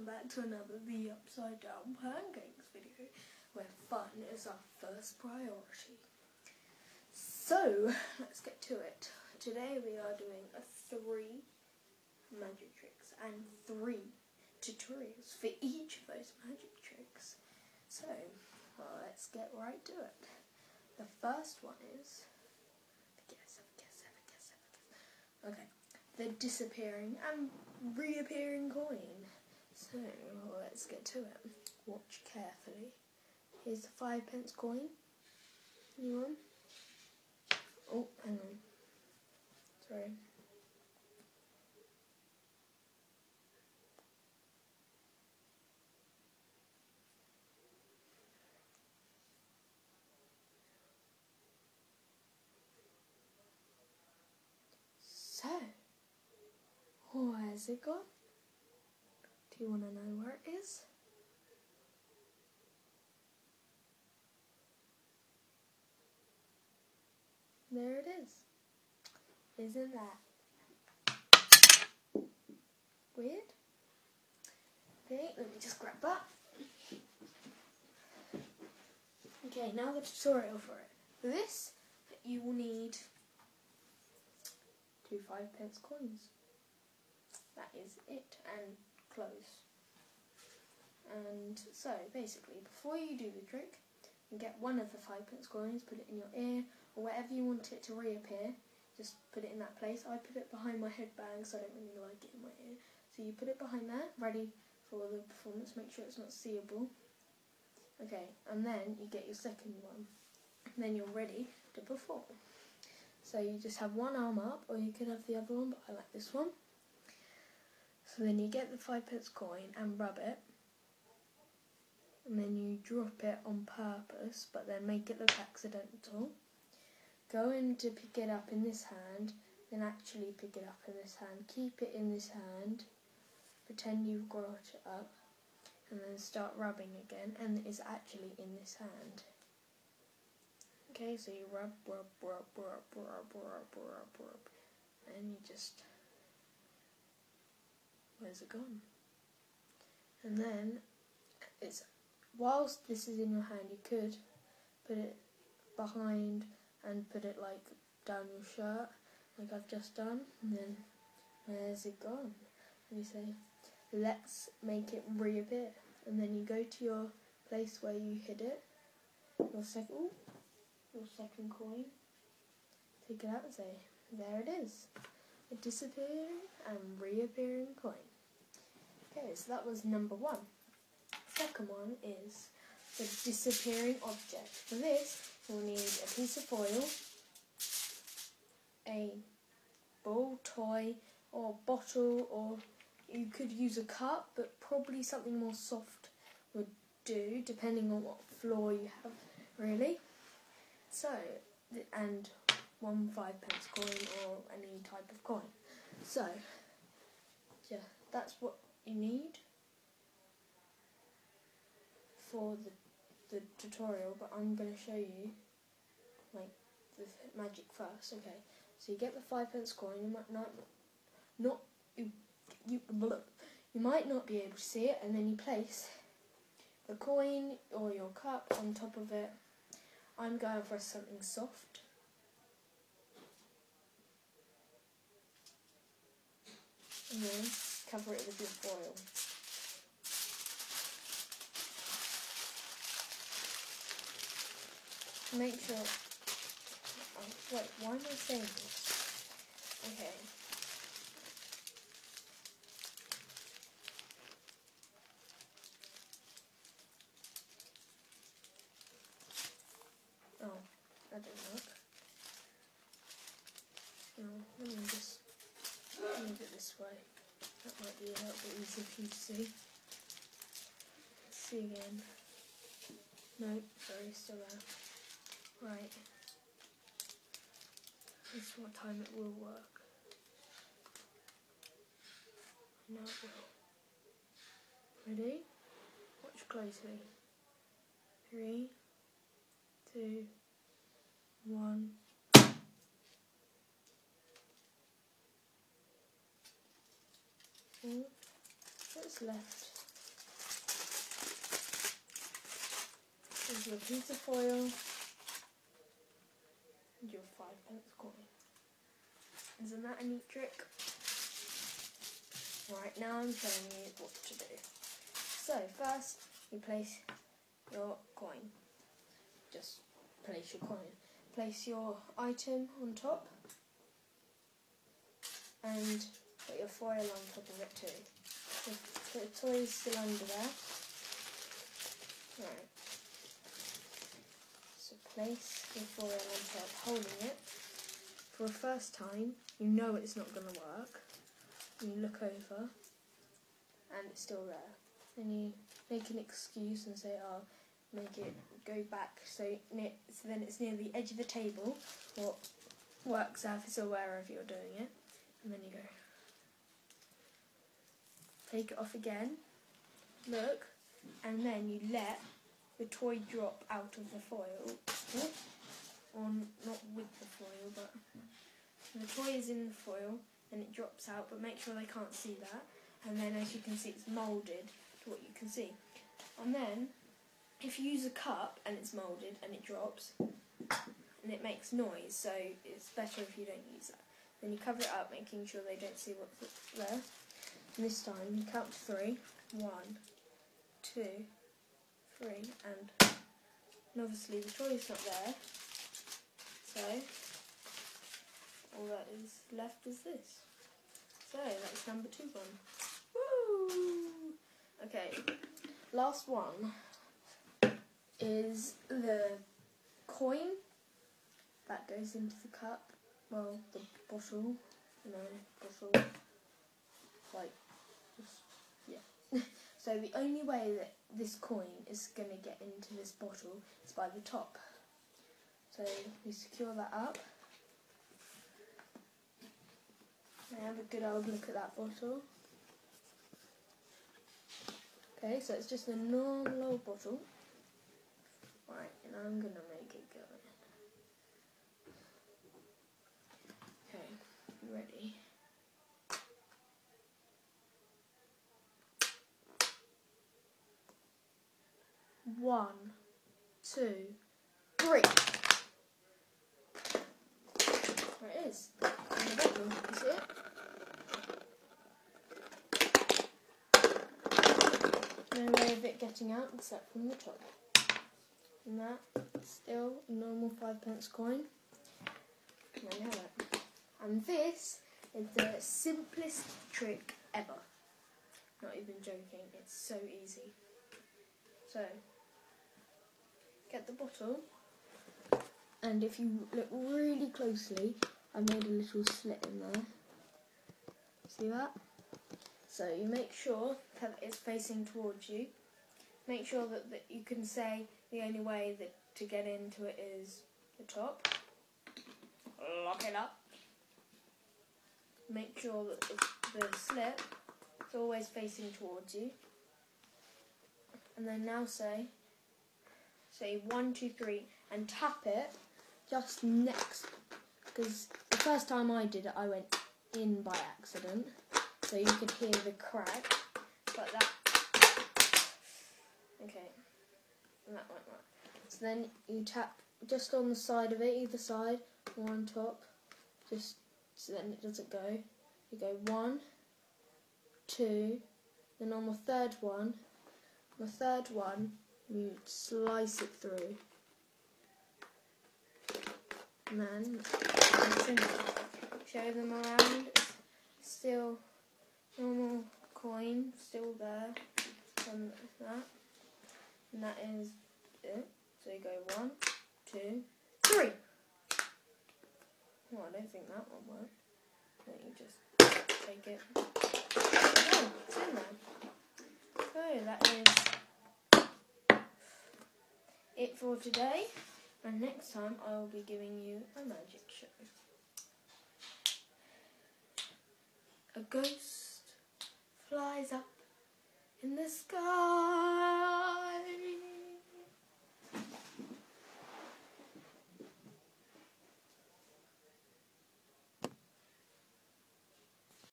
welcome back to another The Upside Down Pancakes video, where fun is our first priority. So, let's get to it. Today we are doing a three magic tricks and three tutorials for each of those magic tricks. So, well, let's get right to it. The first one is, guess, guess, guess. Okay, the disappearing and reappearing coin. So oh, let's get to it. Watch carefully. Here's the five pence coin. Anyone? Oh, hang on. Sorry. So, where's it gone? You want to know where it is? There it is. Isn't that weird? Okay, let me just grab that. Okay, now the tutorial for it. For this, you will need two five pence coins. That is it, and clothes. And so, basically, before you do the trick, you get one of the five pence coins, put it in your ear, or wherever you want it to reappear. Just put it in that place. I put it behind my headband, so I don't really like it in my ear. So you put it behind there, ready for the performance. Make sure it's not seeable. Okay, and then you get your second one. And then you're ready to perform. So you just have one arm up, or you could have the other one, but I like this one. So then you get the five pence coin and rub it. And then you drop it on purpose, but then make it look accidental. Go in to pick it up in this hand, then actually pick it up in this hand. Keep it in this hand. Pretend you've got it up. And then start rubbing again, and it's actually in this hand. Okay, so you rub, rub, rub, rub, rub, rub, rub, rub, and you just where's it gone? And then it's whilst this is in your hand, you could put it behind and put it like down your shirt, like I've just done. And then where's it gone? And you say, let's make it reappear. And then you go to your place where you hid it, your second, your second coin. Take it out and say, there it is. A disappearing and reappearing coin. Okay, so that was number one. Second one is the disappearing object. For this, you'll need a piece of foil, a ball, toy, or bottle, or you could use a cup, but probably something more soft would do, depending on what floor you have, really. So, and one five pence coin or any type of coin. So, yeah, that's what you need for the, the tutorial, but I'm going to show you like the magic first. Okay, so you get the five pence coin. You might not not you you you might not be able to see it, and then you place the coin or your cup on top of it. I'm going for something soft. And then cover it with your foil. Make sure. Oh, wait, why am I saying this? Okay. Oh, that didn't work. No, let me just move it this way. That might be a little bit easier for you to see. Let's see again. Nope, sorry, still there. Right. This is what time it will work. Now it will. Ready? Watch closely. Three, two, one. Mm, what's left is your piece of foil and your five pence coin. Isn't that a neat trick? Right now I'm showing you what to do. So first you place your coin. Just place your coin. Place your item on top and put your foil on top of it too. The, the toy is still under there. Right. So place your foil on top, holding it. For a first time, you know it's not going to work. You look over, and it's still there. Then you make an excuse and say, "Oh, make it go back so, near, so then it's near the edge of the table." Works out is aware of you're doing it, and then you go. Take it off again. Look, and then you let the toy drop out of the foil. On not with the foil, but the toy is in the foil and it drops out, but make sure they can't see that. And then as you can see, it's moulded to what you can see. And then, if you use a cup and it's moulded and it drops, and it makes noise, so it's better if you don't use that. Then you cover it up, making sure they don't see what's there. This time, you count to three. One, two, three, and, obviously the toy is not there. So, all that is left is this. So, that's number two gone. Woo! Okay, last one is the coin that goes into the cup. Well, the bottle, you know, bottle. Like, yeah. so the only way that this coin is going to get into this bottle is by the top. So we secure that up. I have a good old look at that bottle. Okay, so it's just a normal old bottle. Right, and I'm going to make it go in. Okay, ready? One, two, three. There it is. In the bottle. You see it? No way of it getting out except from the top. And that still a normal five pence coin. There you have it. And this is the simplest trick ever. Not even joking, it's so easy. So, get the bottle, and if you look really closely, I made a little slit in there. See that? So you make sure that it's facing towards you. Make sure that, that you can say the only way that to get into it is the top. Lock it up. Make sure that the, the slit is always facing towards you. And then now say, say one, two, three, and tap it just next. Because the first time I did it, I went in by accident, so you could hear the crack. But that, okay, and that went right. So then you tap just on the side of it, either side or on top, just so then it doesn't go. You go one, two, then on the third one, the third one, you slice it through. And then show them around. Still normal coin, still there. And that. And that is it. So you go one, two, three. Well, I don't think that one worked. Then you just take it. Oh, it's in there. So that is it for today. And next time I will be giving you a magic show. A ghost flies up in the sky.